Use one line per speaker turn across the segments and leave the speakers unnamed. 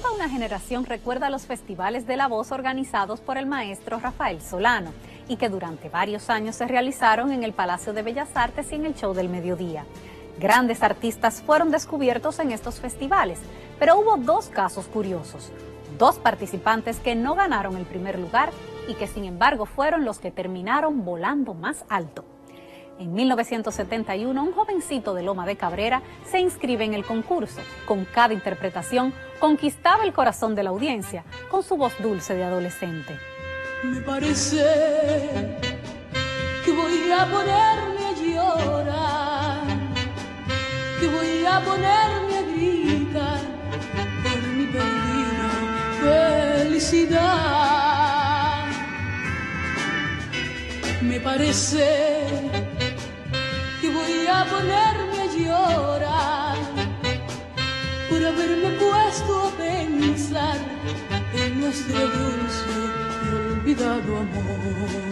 una generación recuerda los festivales de la voz organizados por el maestro Rafael Solano y que durante varios años se realizaron en el Palacio de Bellas Artes y en el Show del Mediodía. Grandes artistas fueron descubiertos en estos festivales, pero hubo dos casos curiosos. Dos participantes que no ganaron el primer lugar y que sin embargo fueron los que terminaron volando más alto. En 1971, un jovencito de Loma de Cabrera se inscribe en el concurso. Con cada interpretación, conquistaba el corazón de la audiencia con su voz dulce de adolescente.
Me parece que voy a ponerme a llorar, que voy a ponerme a gritar por mi perdida felicidad. Me parece voy a ponerme a llorar por haberme puesto a pensar en nuestro dulce y olvidado amor.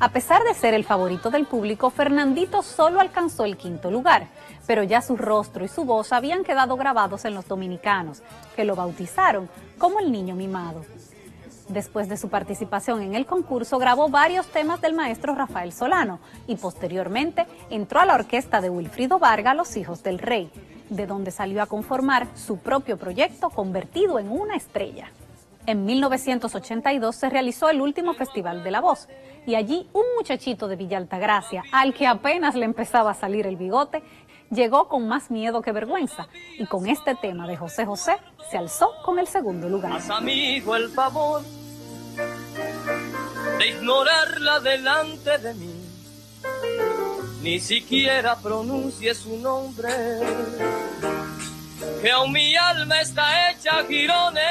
A pesar de ser el favorito del público, Fernandito solo alcanzó el quinto lugar, pero ya su rostro y su voz habían quedado grabados en los dominicanos, que lo bautizaron como el niño mimado. Después de su participación en el concurso, grabó varios temas del maestro Rafael Solano y posteriormente entró a la orquesta de Wilfrido Vargas, Los Hijos del Rey, de donde salió a conformar su propio proyecto convertido en una estrella. En 1982 se realizó el último Festival de la Voz y allí un muchachito de Villa Altagracia, al que apenas le empezaba a salir el bigote, llegó con más miedo que vergüenza y con este tema de José José se alzó con el segundo lugar.
amigo el favor de ignorarla delante de mí. Ni siquiera pronuncie su nombre, que aún mi alma está hecha girones,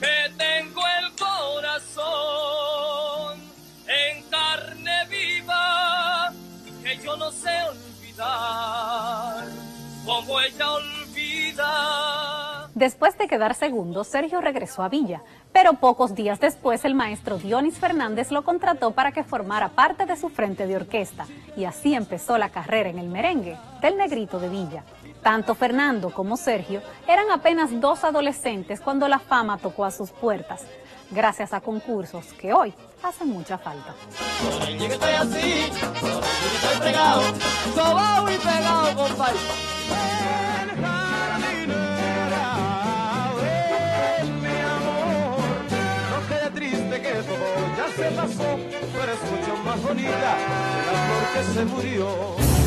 que tengo el corazón en carne viva, que yo no sé olvidar como ella olvida
Después de quedar segundo, Sergio regresó a Villa, pero pocos días después el maestro Dionis Fernández lo contrató para que formara parte de su frente de orquesta, y así empezó la carrera en el merengue del negrito de Villa. Tanto Fernando como Sergio eran apenas dos adolescentes cuando la fama tocó a sus puertas, gracias a concursos que hoy hacen mucha falta.
Pasó, pero es mucho más bonita la flor que se murió.